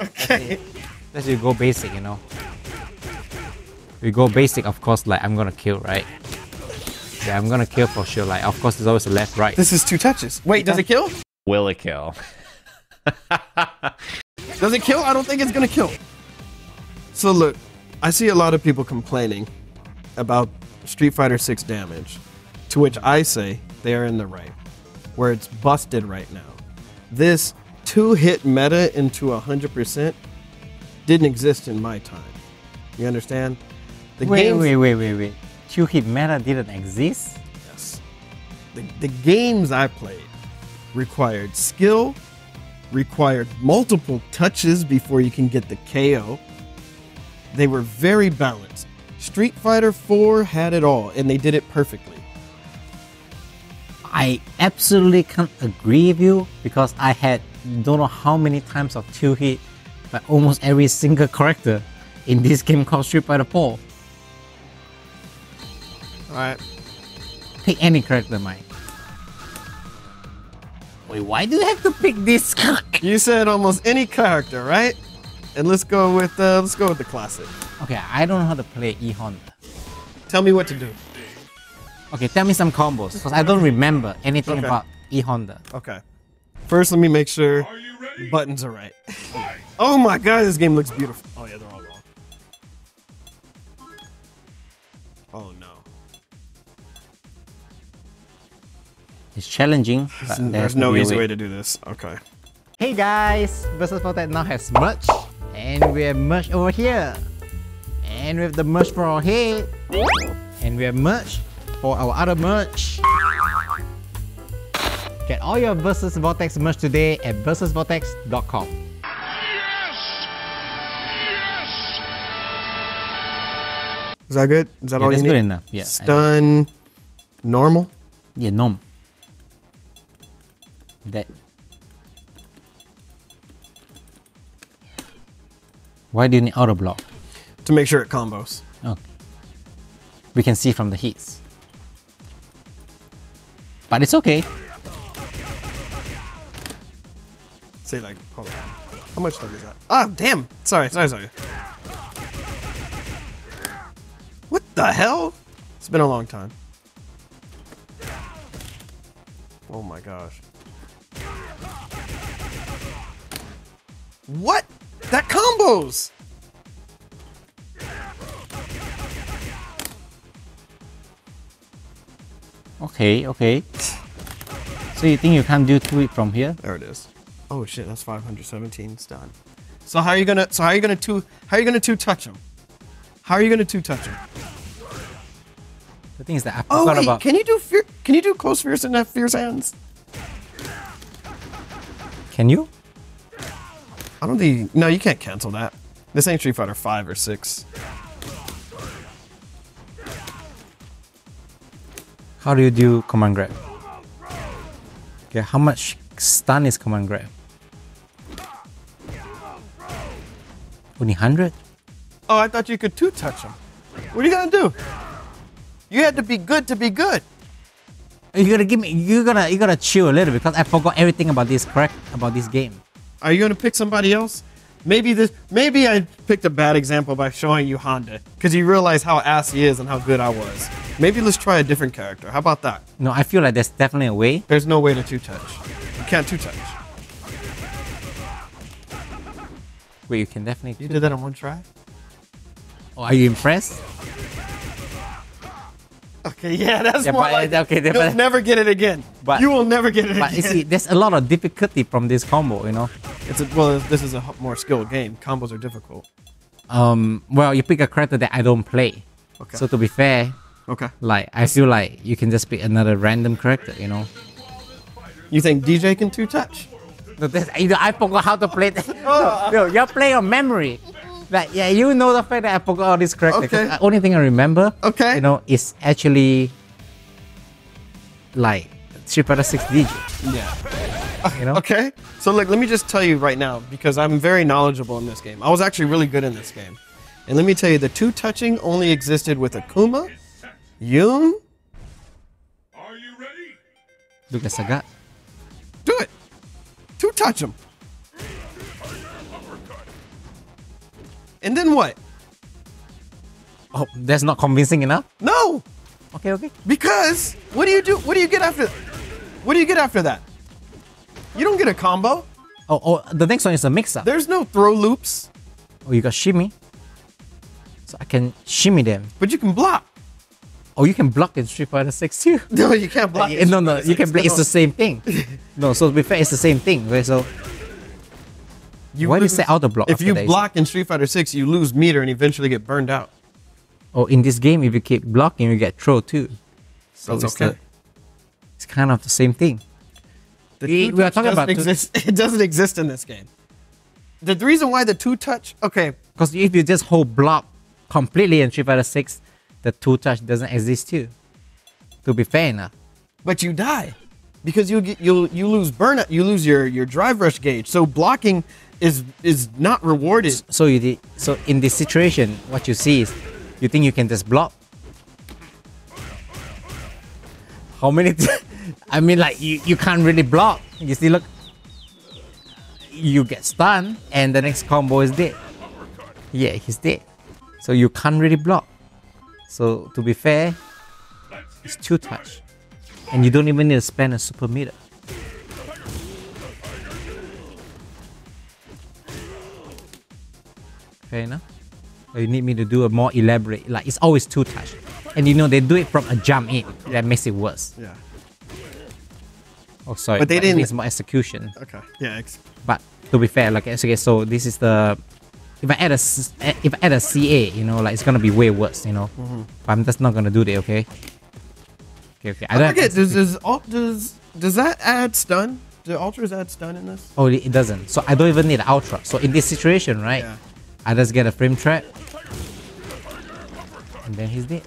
Okay. Let's just go basic, you know. We go basic, of course, like I'm gonna kill, right? Yeah, I'm gonna kill for sure. Like, of course, there's always a left, right. This is two touches. Wait, does it kill? Will it kill? Does it kill? I don't think it's gonna kill. So look, I see a lot of people complaining about Street Fighter 6 damage, to which I say they are in the right, where it's busted right now. This two-hit meta into 100% didn't exist in my time. You understand? The Wait, games- wait, wait, wait, wait. Two hit meta didn't exist? Yes. The, the games I played required skill, required multiple touches before you can get the KO. They were very balanced. Street Fighter 4 had it all, and they did it perfectly. I absolutely can't agree with you because I had don't know how many times of two hit by almost every single character in this game called Street Fighter 4. Alright. Pick any character, Mike. Wait, why do you have to pick this? You said almost any character, right? And let's go with uh, let's go with the classic. okay, I don't know how to play E Honda. Tell me what to do. Okay, tell me some combos because I don't remember anything Okay. about E Honda. Okay. First, let me make sure buttons are right. oh my god, this game looks beautiful. Oh yeah, they're all wrong. Oh no. It's challenging. but there There's no be a easy way to do this. Okay. Hey guys, Versus Vortex now has merch, and we have merch over here, and we have the merch for our head, and we have merch for our other merch. Get all your Versus Vortex merch today at versusvortex.com. Is that good? Is that Yeah, all that's you good need? enough. Yeah, I- Stun. Normal. Yeah, nom. That. Why do you need auto block? To make sure it combos. Okay. We can see from the hits. But it's okay. Say like, hold on. How much time is that? Ah, damn. Sorry, sorry, sorry. What the hell? It's been a long time. Oh my gosh. What? That combos! Okay, okay. So you think you can't do two it from here? There it is. Oh shit, that's 517 stun. So how are you gonna? So how are you gonna two? How are you gonna two touch him? How are you gonna two touch him? The thing is that I Oh wait, about. can you do fear? Can you do close fierce and have fierce hands? Can you? I don't think. No, you can't cancel that. This ain't Street Fighter Five or Six. How do you do command grab? Okay, how much stun is command grab? Only 100? Oh, I thought you could two touch him. What are you gonna do? You had to be good to be good. You gotta give me. You gotta. You gotta chill a little because I forgot everything about this. Correct about this game. Are you gonna pick somebody else? Maybe this. Maybe I picked a bad example by showing you Honda because you realize how ass he is and how good I was. Maybe let's try a different character. How about that? No, I feel like there's definitely a way. There's no way to two touch. You can't two touch. Where you can definitely. You did that in one try. Oh, are you impressed? Okay, yeah, that's Yeah, more but, like uh, okay, you'll but- never get it again. But- you will never get it But again. you see, there's a lot of difficulty from this combo. You know. it's a, well, this is a more skilled game. Combos are difficult. Um. Well, you pick a character that I don't play. Okay. So to be fair, Okay. like I feel like you can just pick another random character. You know. You think DJ can two touch? No, that's, you know, I forgot how to play. That. Oh. no, no, you're playing on memory. Like, yeah, you know the fact that I forgot all these characters. 'cause Okay. The only thing I remember, Okay. you know, is actually like Street Fighter 6 DJ. Yeah. You know? Okay. So look, let me just tell you right now because I'm very knowledgeable in this game. I was actually really good in this game. And let me tell you, the two touching only existed with Akuma, Yun. Look at Sagat. Touch him. And then what? Oh, that's not convincing enough. No, Okay, okay. because what do you do? What do you get after? What do you get after that? You don't get a combo. Oh, oh, the next one is a mix-up. There's no throw loops, Oh, you got shimmy. So I can shimmy them. but you can block. Oh, you can block in Street Fighter 6 too. No, you can't block. Eh, no, no, you can play. It's the same thing. no, so to be fair, it's the same thing. Okay, so You why do you lose- say auto block? If you that? block in Street Fighter 6, you lose meter and eventually get burned out. Oh, in this game, if you keep blocking, you get throw too. So That's it's okay. the- it's kind of the same thing. The We- we are talking doesn't about two- exist. It doesn't exist in this game. The, the reason why the two touch, okay, Because if you just hold block completely in Street Fighter 6, the two touch doesn't exist too. To be fair enough. but you die because you get you you lose burnout, you lose your your drive rush gauge. So blocking is is not rewarded. So you did. So in this situation, what you see is, you think you can just block. How many? I mean, like you, you can't really block. You see, look, you get stunned, and the next combo is dead. Yeah, he's dead. So you can't really block. So to be fair, it's two touch, and you don't even need to spend a super meter. Fair enough. Or you need me to do a more elaborate, like it's always two touch. And you know, they do it from a jump in. That makes it worse. Yeah. Oh, sorry. But they it didn't- needs more execution. Okay. Yeah. But to be fair, like okay, so this is the if I add a if I add a CA, you know, like it's gonna be way worse, you know. Mm-hmm. But I'm just not gonna do that, okay? Okay, okay. I I don't. forget. Does does does does that add stun? Do ultras add stun in this? Oh, it it doesn't. So I don't even need an ultra. So in this situation, right? Yeah. I just get a frame trap, and then he's dead.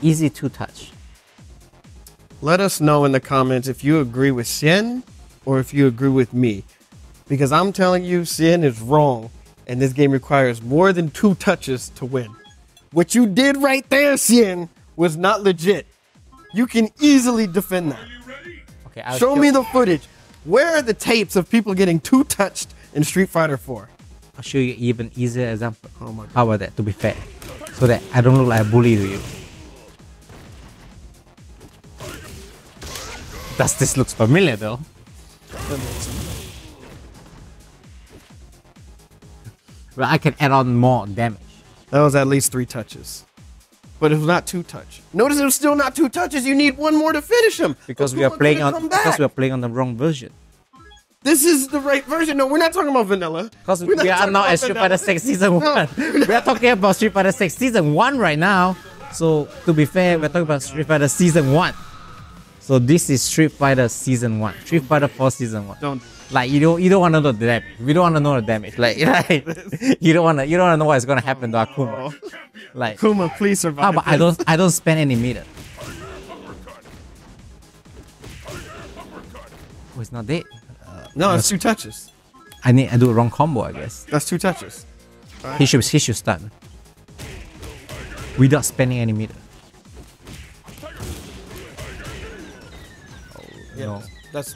Easy to touch. Let us know in the comments if you agree with Xian or if you agree with me. Because I'm telling you, Xian is wrong. And this game requires more than two touches to win. What you did right there, Xian, was not legit. You can easily defend that. Okay, I'll Show me the footage. Where are the tapes of people getting two touched in Street Fighter 4? I'll show you even easier example. Oh my god. How about that? To be fair, so that I don't look like a bully to you. Does this looks familiar though? Well, I can add on more damage. That was at least three touches. But it was not two touch. Notice it was still not two touches. You need one more to finish him. Because we are playing on because we are playing on the wrong version. This is the right version. No, we're not talking about vanilla. Because We're not we are talking now at Street. Fighter 6 Season 1. No. we are talking about Street Fighter 6 Season 1 right now. So, to be fair, we're talking about Street Fighter Season 1. So, this is Street Fighter Season 1. Street Fighter 4 Season 1. Don't. Like, you don't you don't want to know the damage. We don't want to know the damage. Like, like you don't want to you don't want to know what's going to happen to Akuma. Oh. Like, Akuma, please survive. how about I don't I don't spend any meter. Oh, it's not dead. No, it's two touches. I need I do a wrong combo, I guess. That's two touches. He should he should stun without spending any meter. That's,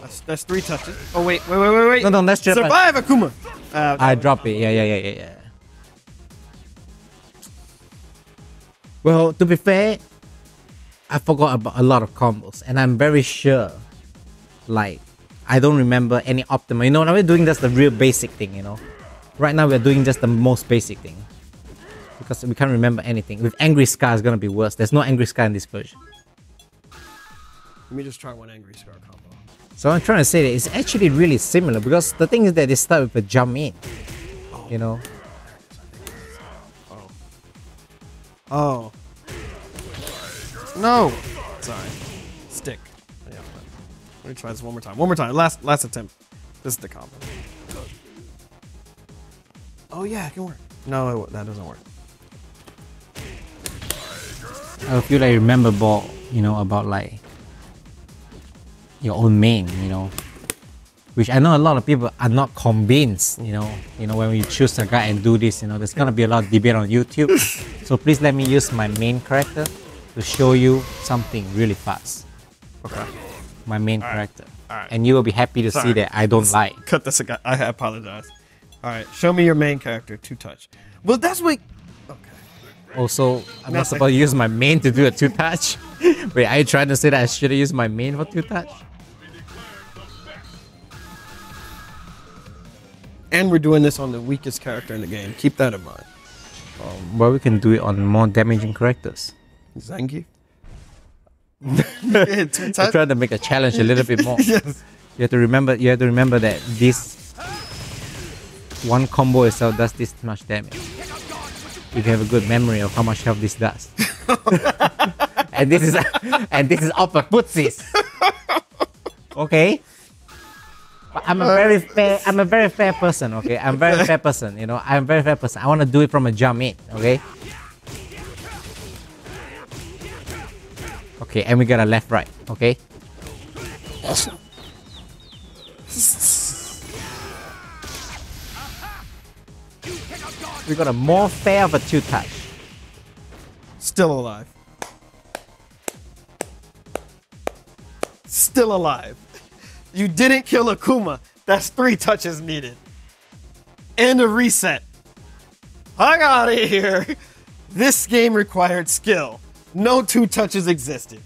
that's that's three touches. Oh wait, wait, wait, wait, wait. No, no, that's just survive Akuma. Uh, I drop it. Yeah, yeah, yeah, yeah, yeah. Well, to be fair, I forgot about a lot of combos, and I'm very sure, like, I don't remember any optimal. You know, now we're doing just the real basic thing. You know, right now we're doing just the most basic thing because we can't remember anything. With Angry Scar, it's gonna be worse. There's no Angry Scar in this version. Let me just try one angry scar combo. So I'm trying to say that it's actually really similar because the thing is that they start with a jump in. You know, Oh. Oh. No. Sorry. Stick. Yeah. Let me try this one more time. One more time. Last last attempt. This is the combo. Oh yeah, it can work. No, it, that doesn't work. I feel like remember ball, you know, about like your own main, you know. Which I know a lot of people are not convinced, you know. You know, when we choose a guy and do this, you know, there's gonna be a lot of debate on YouTube. so please let me use my main character to show you something really fast. Okay. my main character. Alright. And you will be happy to Sorry. see that I don't lie. Cut this again. I apologize. All right, show me your main character. Two touch. Well, that's what. Okay. Also, I'm not supposed to use my main to do a two touch. Wait, are you trying to say that I should have used my main for two touch? And we're doing this on the weakest character in the game. Keep that in mind. Um, well, we can do it on more damaging characters. Zangief. Yeah, two I'm trying to make a challenge a little bit more. yes. You have to remember. You have to remember that this one combo itself does this much damage. If you have a good memory of how much health this does, and this is and this is upper footsies. Okay. But I'm a very fair. I'm a very fair person. Okay. I'm very fair person. You know. I'm very fair person. I want to do it from a jump in. Okay. Okay, and we got a left right. Okay. We got a more fair of a two touch. Still alive. Still alive. You didn't kill Akuma. That's three touches needed. And a reset. I got it here. This game required skill. No two touches existed.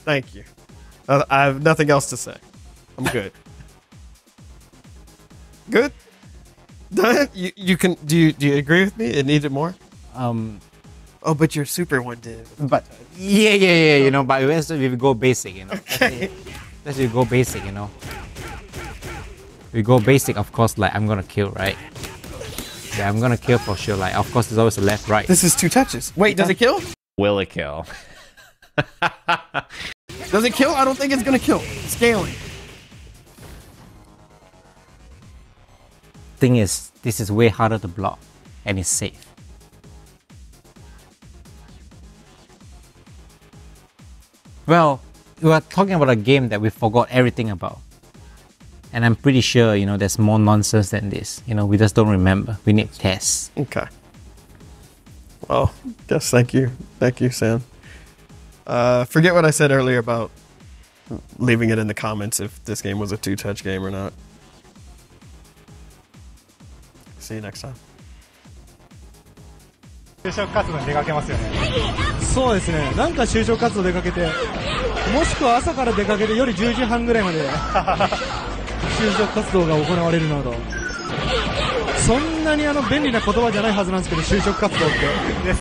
Thank you. Uh, I have nothing else to say. I'm good. good? Done? You, you can do you do you agree with me? It needed more? Um, Oh, but your super one did. but yeah, yeah, yeah. You know, but we have to we go basic. You know. Okay. Let's just go basic. You know. We go basic, of course. Like I'm gonna kill, right? Yeah, I'm gonna kill for sure. Like, of course, there's always a left, right. This is two touches. Wait, does it kill? Will it kill? Does it kill? I don't think it's gonna kill. Scaling. Thing is, this is way harder to block, and it's safe. Well, we are talking about a game that we forgot everything about. And I'm pretty sure, you know, there's more nonsense than this. You know, we just don't remember. We need tests. Okay. Well, yes, thank you. Thank you, Sam. Uh, forget what I said earlier about leaving it in the comments if this game was a two touch game or not. See you next time. 就職活動に出かけますよねそうですねなんか就職活動出かけて もしくは朝から出かけて夜10時半ぐらいまで 就職活動が行われるなどそんなにあの便利な言葉じゃないはずなんですけど就職活動って